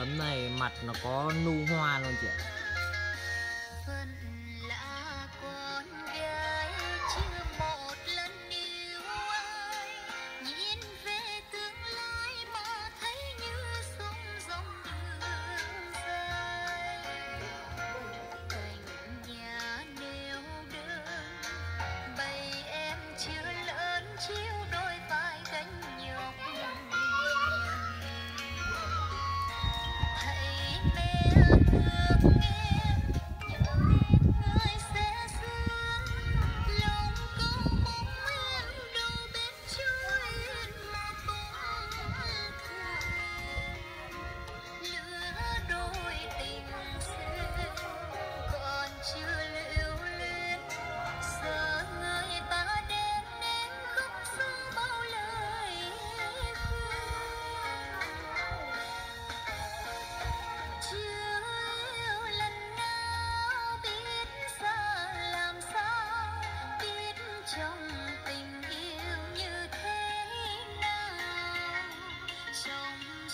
tấm này mặt nó có nu hoa luôn chị ạ.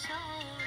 So.